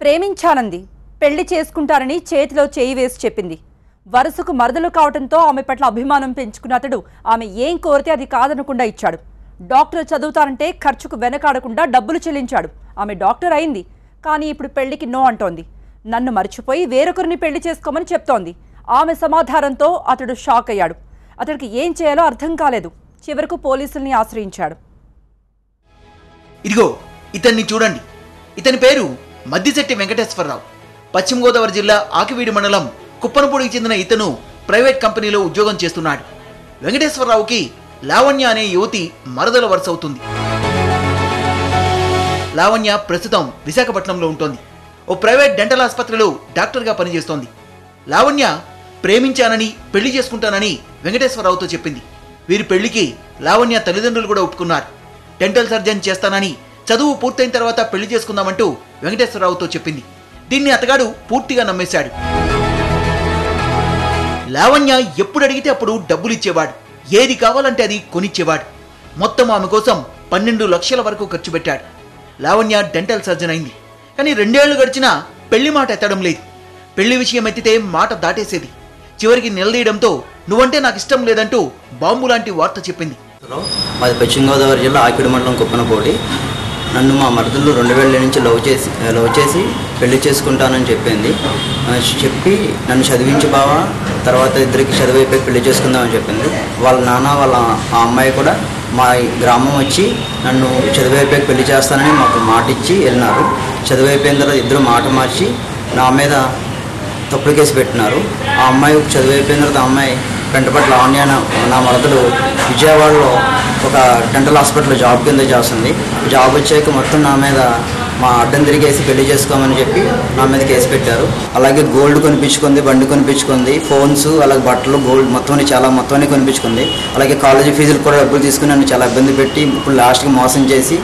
ప్రేమించానంది. పెళ్ళి చేసుకుంటారని చేతిలో చేయి వేసి చెప్పింది. వరుసకు మరదలు కావడంతో ఆమె పట్ల అభిమానం పెంచుకున్న అతడు ఆమె ఏం కోరితే అది కాదనకుండా ఇచ్చాడు. డాక్టర్ చదువుతారంటే ఖర్చుకు వెనకాడకుండా డబ్బులు చెల్లించాడు. ఆమె డాక్టర్ అయింది. కానీ ఇప్పుడు పెళ్ళికి నో అంటోంది. నన్ను మర్చిపోయి వేరొకరిని పెళ్ళి చేసుకోమని చెప్తోంది. ఆమె సమాధానంతో అతడు షాక్ అయ్యాడు. అతడికి ఏం చేయాలో అర్థం కాలేదు. చివరకు పోలీసుల్ని ఆశ్రయించాడు. ఇదిగో ఇతన్ని చూడండి. ఇతని పేరు మద్దిశెట్టి వెంకటేశ్వరరావు. పశ్చిమ గోదావరి జిల్లా ఆకివీడి మండలం కుప్పనపూడికి చెందిన ఇతను ప్రైవేట్ కంపెనీలో ఉద్యోగం చేస్తున్నాడు. వెంకటేశ్వరరావుకి లావణ్య అనే యువతి మరదల వరుస అవుతుంది. లావణ్య ప్రస్తుతం విశాఖపట్నంలో ఉంటుంది. ఓ ప్రైవేట్ డెంటల్ ఆసుపత్రిలో డాక్టర్గా పనిచేస్తోంది. లావణ్య ప్రేమించానని పెళ్ళి చేసుకుంటానని వెంకటేశ్వరరావుతో చెప్పింది. వీరి పెళ్ళికి లావణ్య తల్లిదండ్రులు కూడా ఒప్పుకున్నారు. డెంటల్ సర్జన్ చేస్తానని చదువు పూర్తయిన తర్వాత పెళ్ళి చేసుకుందామంటూ వెంకటేశ్వరరావుతో చెప్పింది. దీన్ని అతగాడు పూర్తిగా నమ్మేశాడు. లావణ్య ఎప్పుడు అడిగితే అప్పుడు డబ్బులు ఇచ్చేవాడు. ఏది కావాలంటే అది కొనిచ్చేవాడు. మొత్తం ఆమె కోసం పన్నెండు లక్షల వరకు ఖర్చు పెట్టాడు. లావణ్య డెంటల్ సర్జన్ అయింది. కానీ రెండేళ్ళు గడిచినా పెళ్ళి మాట ఎత్తడం లేదు. పెళ్ళి విషయం ఎత్తితే మాట దాటేసేది. చివరికి నిలదీయడంతో నువ్వంటే నాకు ఇష్టం లేదంటూ బాంబు లాంటి వార్త చెప్పింది. హలో మాది పశ్చిమ గోదావరి జిల్లా ఆకిడి మండలం కుప్పనపోడి. నన్ను మా మరదలు రెండు వేల నుంచి లవ్ చేసి లవ్ చేసి పెళ్ళి చేసుకుంటానని చెప్పింది. చెప్పి నన్ను చదివించి బావా తర్వాత ఇద్దరికి చదువు అయిపోయి పెళ్ళి చేసుకుందామని చెప్పింది. వాళ్ళ నాన్న వాళ్ళ ఆ అమ్మాయి కూడా మా గ్రామం వచ్చి నన్ను చదువు అయిపోయి పెళ్ళి చేస్తానని మాకు మాట ఇచ్చి వెళ్ళినారు. చదువు అయిపోయిన తర్వాత ఇద్దరు మాట మార్చి నా మీద తప్పుడు కేసు పెట్టినారు. ఆ అమ్మాయి చదువు అయిపోయిన తర్వాత ఆ అమ్మాయి పెంటపట్ల ఆన్యాన నా- నా మరదలు విజయవాడలో ఒక డెంటల్ హాస్పిటల్లో జాబ్ కింద చేస్తుంది జాబ్ వచ్చాక మొత్తం నా మీద మా అడ్డం తిరిగేసి పెళ్ళి చేసుకోమని చెప్పి నా మీద కేసు పెట్టారు. అలాగే గోల్డ్ కొనిపించుకుంది బండి కొనిపించుకుంది ఫోన్స్ అలాగే బట్టలు గోల్డ్ మొత్తం చాలా మొత్తం కొనిపించుకుంది. అలాగే కాలేజీ ఫీజులు కూడా డబ్బులు తీసుకుని నన్ను చాలా ఇబ్బంది పెట్టి ఇప్పుడు లాస్ట్కి మోసం చేసి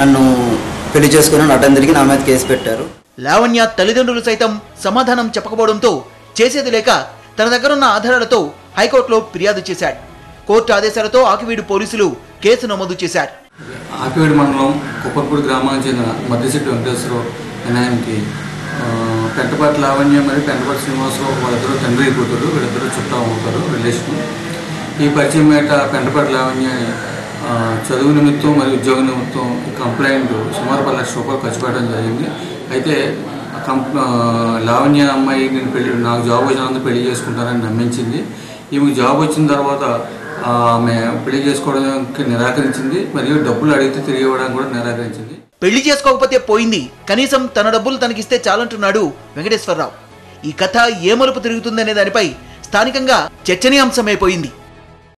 నన్ను పెళ్ళి చేసుకుని అడ్డం తిరిగి నా మీద కేసు పెట్టారు. లావణ్య తల్లిదండ్రులు సైతం సమాధానం చెప్పకపోవడంతో చేసేది లేక తన దగ్గరున్న ఆధారాలతో హైకోర్టులో ఫిర్యాదు చేశాడు. కోర్టు ఆదేశాలతో ఆకివీడు పోలీసులు కేసు నమోదు చేశారు. ఆకివీడు మండలం కుప్పర్పూడి గ్రామానికి చెందిన మద్దిశెట్టి వెంకటేశ్వరరావు అనే పెంటపాటి లావణ్య మరియు పెంటపాటి శ్రీనివాసరావు వాళ్ళిద్దరూ తండ్రి కూతురు వీళ్ళిద్దరూ చుట్టం అవుతారు రిలేషన్ ఈ పరిచయం మేట పెంటపాటి లావణ్య చదువు నిమిత్తం మరియు ఉద్యోగ నిమిత్తం కంప్లైంట్ సుమారు పది లక్షల రూపాయలు ఖర్చు పెట్టడం జరిగింది. అయితే కంప్ లావణ్య అమ్మాయి నేను పెళ్ళి నాకు జాబ్ వచ్చినందుకు పెళ్ళి చేసుకుంటానని నమ్మించింది. ఈమె జాబ్ వచ్చిన తర్వాత ఆమె పెళ్ళి చేసుకోవడానికి నిరాకరించింది మరియు డబ్బులు అడిగితే తిరిగి ఇవ్వడానికి కూడా నిరాకరించింది. పెళ్ళి చేసుకోకపోతే పోయింది. కనీసం తన డబ్బులు తనకిస్తే చాలంటున్నాడు వెంకటేశ్వరరావు. ఈ కథ ఏ మలుపు తిరుగుతుందనే దానిపై స్థానికంగా చర్చనీయాంశమైపోయింది.